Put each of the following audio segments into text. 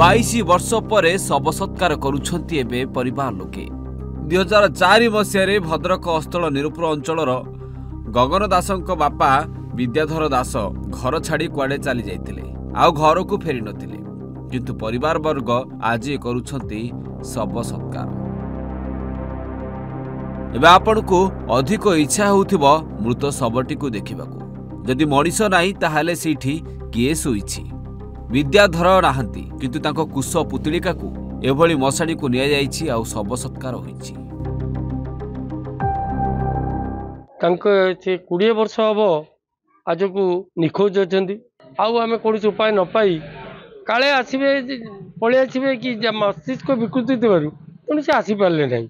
ବାଇଶ ବର୍ଷ ପରେ ଶବ ସତ୍କାର କରୁଛନ୍ତି ଏବେ ପରିବାର ଲୋକେ। ଦୁଇ ହଜାର ଚାରି ମସିହାରେ ଭଦ୍ରକ ଅସ୍ଥଳ ନିରୁପୁର ଅଞ୍ଚଳର ଗଗନ ଦାସଙ୍କ ବାପା ବିଦ୍ୟାଧର ଦାସ ଘର ଛାଡ଼ି କୁଆଡ଼େ ଚାଲି ଯାଇଥିଲେ ଆଉ ଘରକୁ ଫେରି ନଥିଲେ। କିନ୍ତୁ ପରିବାର ବର୍ଗ ଆଜି କରୁଛନ୍ତି ଶବ ସତ୍କାର। ଏବେ ଆପଣଙ୍କୁ ଅଧିକ ଇଚ୍ଛା ହେଉଥିବ ମୃତ ଶବଟିକୁ ଦେଖିବାକୁ। ଯଦି ମଣିଷ ନାହିଁ ତାହେଲେ ସେଇଠି କିଏ ଶୋଇଛି? ବିଦ୍ୟାଧର ନାହାନ୍ତି କିନ୍ତୁ ତାଙ୍କ କୁଶ ପୁତଳିକାକୁ ଏଭଳି ମଶାଣିକୁ ନିଆଯାଇଛି ଆଉ ଶବ ସତ୍କାର ହୋଇଛି। ତାଙ୍କ ସେ କୋଡ଼ିଏ ବର୍ଷ ହେବ ଆଜକୁ ନିଖୋଜ ଅଛନ୍ତି। ଆଉ ଆମେ କୌଣସି ଉପାୟ ନ ପାଇ କାଳେ ଆସିବେ ପଳେଇ ଆସିବେ କି ମସ୍ତିଷ୍କ ବିକୃତି ଥିବାରୁ ତେଣୁ ସେ ଆସିପାରିଲେ ନାହିଁ।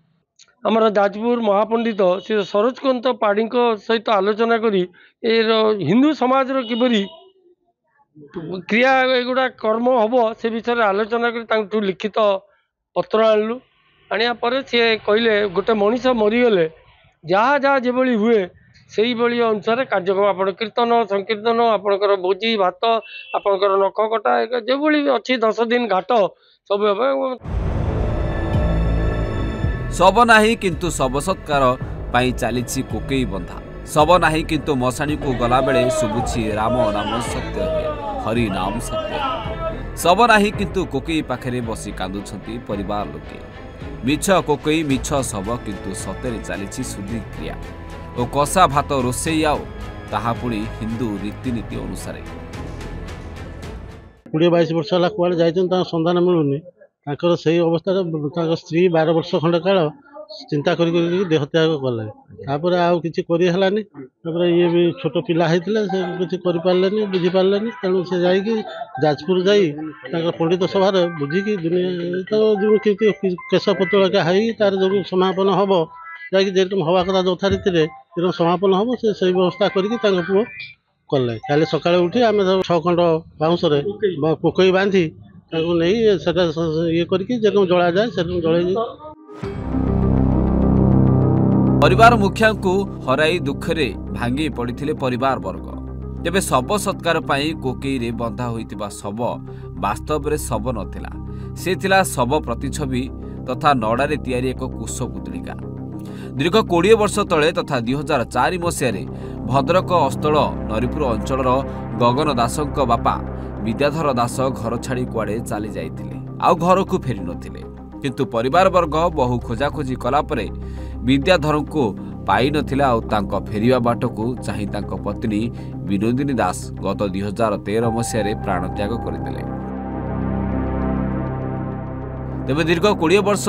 ଆମର ଯାଜପୁର ମହାପଣ୍ଡିତ ସେ ସରୋଜକାନ୍ତ ପାଢ଼ୀଙ୍କ ସହିତ ଆଲୋଚନା କରି ଏର ହିନ୍ଦୁ ସମାଜର କିପରି କ୍ରିୟା ଏଗୁଡ଼ା କର୍ମ ହେବ ସେ ବିଷୟରେ ଆଲୋଚନା କରି ତାଙ୍କଠୁ ଲିଖିତ ପତ୍ର ଆଣିଲୁ। ଆଣିବା ପରେ ସିଏ କହିଲେ ଗୋଟେ ମଣିଷ ମରିଗଲେ ଯାହା ଯାହା ଯେଭଳି ହୁଏ ସେଇଭଳି ଅନୁସାରେ କାର୍ଯ୍ୟକ୍ରମ ଆପଣ କୀର୍ତ୍ତନ ସଂକୀର୍ତ୍ତନ ଆପଣଙ୍କର ଭୋଜି ଭାତ ଆପଣଙ୍କର ନଖ କଟା ଯେଭଳି ଅଛି ଦଶ ଦିନ ଘାଟ ସବୁ ହେବ। ଶବ ନାହିଁ କିନ୍ତୁ ଶବ ସତ୍କାର ପାଇଁ ଚାଲିଛି କୋକେଇ ବନ୍ଧା। ଶବ ନାହିଁ କିନ୍ତୁ ମଶାଣିକୁ ଗଲାବେଳେ ଶୁଭୁଛି ରାମ ନାମ ସତ୍ୟ ହରି ନାମ ସତ୍ୟ। ଶବ ନାହିଁ କିନ୍ତୁ କୋକେଇ ପାଖରେ ବସି କାନ୍ଦୁଛନ୍ତି ପରିବାର ଲୋକେ। ମିଛ କୋକେଇ ମିଛ ଶବ କିନ୍ତୁ ସତରେ ଚାଲିଛି ଶୁଦ୍ଧି କ୍ରିୟା ଓ କଷା ଭାତ ରୋଷେଇ ଆଉ ତାହା ପୁଣି ହିନ୍ଦୁ ରୀତିନୀତି ଅନୁସାରେ। କୋଡ଼ିଏ ବାଇଶ ବର୍ଷ ହେଲା କୁଆଡ଼େ ଯାଇଛନ୍ତି ତାଙ୍କ ସନ୍ଧାନ ମିଳୁନି। ତାଙ୍କର ସେଇ ଅବସ୍ଥାରେ ତାଙ୍କ ସ୍ତ୍ରୀ ବାର ବର୍ଷ ଖଣ୍ଡେ କାଳ ଚିନ୍ତା କରି କରି ଦେହତ୍ୟାଗ କଲେ। ତାପରେ ଆଉ କିଛି କରି ହେଲାନି ତାପରେ ଇଏ ବି ଛୋଟ ପିଲା ହେଇଥିଲେ ସେ କିଛି କରିପାରିଲେନି ବୁଝିପାରିଲେନି। ତେଣୁ ସେ ଯାଇକି ଯାଜପୁର ଯାଇ ତାଙ୍କ ପଣ୍ଡିତ ସଭାରେ ବୁଝିକି ଦୁନିଆ ତ ଯେଉଁ କେମିତି କେଶ ପତଳକା ହେଇ ତାର ଯେଉଁ ସମାପନ ହେବ ଯାଇକି ଯେରକମ ହେବା କଥା ଯଥା ରୀତିରେ ଯେରକମ ସମାପନ ହେବ ସେ ସେଇ ବ୍ୟବସ୍ଥା କରିକି ତାଙ୍କ ପୁଅ କଲେ। କାଲି ସକାଳେ ଉଠି ଆମେ ସବୁ ଛଅ ଖଣ୍ଡ ବାଉଁଶରେ ବା ପୋକଇ ବାନ୍ଧି ତାକୁ ନେଇ ସେଟା ସ- ସ- ଇଏ କରିକି ଯେରକମ ଜଳାଯାଏ ସେରକମ ଜଳେଇ ପରିବାର ମୁଖିଆଙ୍କୁ ହରାଇ ଦୁଃଖରେ ଭାଙ୍ଗି ପଡ଼ିଥିଲେ ପରିବାର ବର୍ଗ। ତେବେ ଶବ ସତ୍କାର ପାଇଁ କୋକେଇରେ ବନ୍ଧା ହୋଇଥିବା ଶବ ବାସ୍ତବରେ ଶବ ନଥିଲା। ସେ ଥିଲା ଶବ ପ୍ରତିଛବି ତଥା ନଡ଼ାରେ ତିଆରି ଏକ କୁଶ ପୁତଳିକା। ଦୀର୍ଘ କୋଡ଼ିଏ ବର୍ଷ ତଳେ ତଥା ଦୁଇ ହଜାର ଚାରି ମସିହାରେ ଭଦ୍ରକ ଅସ୍ଥଳ ନରିପୁର ଅଞ୍ଚଳର ଗଗନ ଦାସଙ୍କ ବାପା ବିଦ୍ୟାଧର ଦାସ ଘର ଛାଡ଼ି କୁଆଡ଼େ ଚାଲି ଯାଇଥିଲେ। ଆଉ ଘରକୁ ଫେରି ନଥିଲେ। କିନ୍ତୁ ପରିବାର ବର୍ଗ ବହୁ ଖୋଜାଖୋଜି କଲା ପରେ ବିଦ୍ୟାଧରଙ୍କୁ ପାଇନଥିଲେ ଆଉ ତାଙ୍କ ଫେରିବା ବାଟକୁ ଚାହିଁ ତାଙ୍କ ପତ୍ନୀ ବିନୋଦିନୀ ଦାସ ଗତ ଦୁଇ ହଜାର ତେର ମସିହାରେ ପ୍ରାଣତ୍ୟାଗ କରିଥିଲେ। ତେବେ ଦୀର୍ଘ କୋଡ଼ିଏ ବର୍ଷ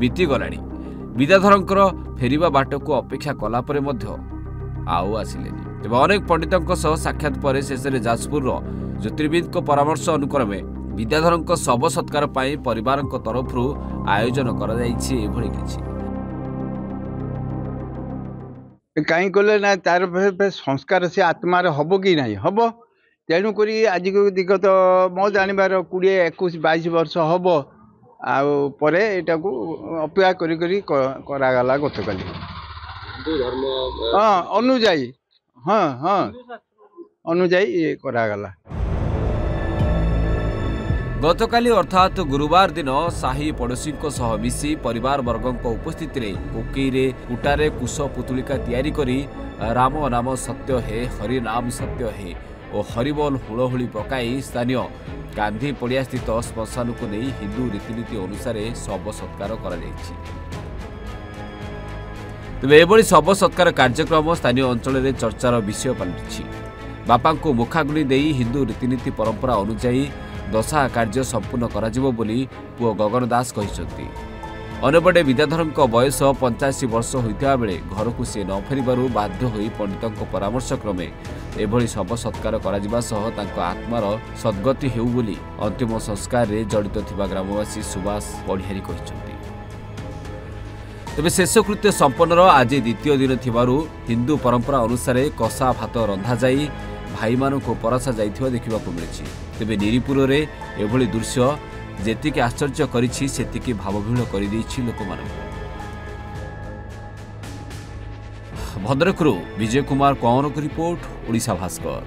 ବିତିଗଲାଣି। ବିଦ୍ୟାଧରଙ୍କର ଫେରିବା ବାଟକୁ ଅପେକ୍ଷା କଲା ପରେ ମଧ୍ୟ ଆଉ ଆସିଲେନି। ତେବେ ଅନେକ ପଣ୍ଡିତଙ୍କ ସହ ସାକ୍ଷାତ ପରେ ଶେଷରେ ଯାଜପୁରର ଜ୍ୟୋତିର୍ବିଦଙ୍କ ପରାମର୍ଶ ଅନୁକ୍ରମେ ବିଦ୍ୟାଧରଙ୍କ ଶବ ସତ୍କାର ପାଇଁ ପରିବାରଙ୍କ ତରଫରୁ ଆୟୋଜନ କରାଯାଇଛି ଏଭଳି କିଛି। କାହିଁ କଲେ ନା ତାର ଫେ- ଫେ ସଂସ୍କାର ସେ ଆତ୍ମାରେ ହବ କି ନାହିଁ? ହବ। ତେଣୁକରି ଆଜିକୁ ଦିଗତ ମୋ ଜାଣିବାର କୋଡ଼ିଏ ଏକୋଇଶ ବାଇଶ ବର୍ଷ ହବ। ଆଉ ପରେ ଏଇଟାକୁ ଅପେକ୍ଷା କରି କରି କ- କରାଗଲା ଗତକାଲି। ହଁ ଅନୁଯାୟୀ। ହଁ ହଁ। ଅନୁଯାୟୀ ଇଏ କରାଗଲା। ଗତକାଲି ଅର୍ଥାତ୍ ଗୁରୁବାର ଦିନ ସାହି ପଡ଼ୋଶୀଙ୍କ ସହ ମିଶି ପରିବାର ବର୍ଗଙ୍କ ଉପସ୍ଥିତିରେ କୋକେଇରେ କୁଟାରେ କୁଶ ପୁତୁଳିକା ତିଆରି କରି ରାମ ନାମ ସତ୍ୟ ହେ ହରି ସତ୍ୟ ହେ ଓ ହରିବୋଲ ହୁଳହୁଳି ପକାଇ ସ୍ଥାନୀୟ ଗାନ୍ଧୀ ପଡ଼ିଆସ୍ଥିତ ଶ୍ମଶାନକୁ ନେଇ ହିନ୍ଦୁ ରୀତିନୀତି ଅନୁସାରେ ଶବ ସତ୍କାର କରାଯାଇଛି। ତେବେ ଏଭଳି ଶବ ସତ୍କାର କାର୍ଯ୍ୟକ୍ରମ ସ୍ଥାନୀୟ ଅଞ୍ଚଳରେ ଚର୍ଚ୍ଚାର ବିଷୟ ପାଲଟିଛି। ବାପାଙ୍କୁ ମୁଖାଗ୍ନି ଦେଇ ହିନ୍ଦୁ ରୀତିନୀତି ପରମ୍ପରା ଅନୁଯାୟୀ ଦଶା କାର୍ଯ୍ୟ ସମ୍ପୂର୍ଣ୍ଣ କରାଯିବ ବୋଲି ପୁଅ ଗଗନ ଦାସ କହିଛନ୍ତି। ଅନ୍ୟପଟେ ବିଦ୍ୟାଧରଙ୍କ ବୟସ ପଞ୍ଚାଅଶୀ ବର୍ଷ ହୋଇଥିବା ବେଳେ ଘରକୁ ସେ ନ ଫେରିବାରୁ ବାଧ୍ୟ ହୋଇ ପଣ୍ଡିତଙ୍କ ପରାମର୍ଶ କ୍ରମେ ଏଭଳି ଶବ ସତ୍କାର କରାଯିବା ସହ ତାଙ୍କ ଆତ୍ମାର ସଦ୍ଗତି ହେଉ ବୋଲି ଅନ୍ତିମ ସଂସ୍କାରରେ ଜଡ଼ିତ ଥିବା ଗ୍ରାମବାସୀ ସୁବାସ ପଢ଼ିହାରୀ କହିଛନ୍ତି। ତେବେ ଶେଷକୃତ୍ୟ ସମ୍ପନ୍ନର ଆଜି ଦ୍ୱିତୀୟ ଦିନ ଥିବାରୁ ହିନ୍ଦୁ ପରମ୍ପରା ଅନୁସାରେ କଷା ଭାତ ରନ୍ଧାଯାଇ ଭାଇମାନଙ୍କୁ ପରସା ଯାଇଥିବା ଦେଖିବାକୁ ମିଳିଛି। ତେବେ ନିରିପୁରରେ ଏଭଳି ଦୃଶ୍ୟ ଯେତିକି ଆଶ୍ଚର୍ଯ୍ୟ କରିଛି ସେତିକି ଭାବବିହ୍ୱଳ କରିଦେଇଛି ଲୋକମାନଙ୍କୁ। ଭଦ୍ରକରୁ ବିଜୟ କୁମାର କଅଁରଙ୍କ ରିପୋର୍ଟ ଓଡ଼ିଶା ଭାସ୍କର।